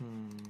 嗯。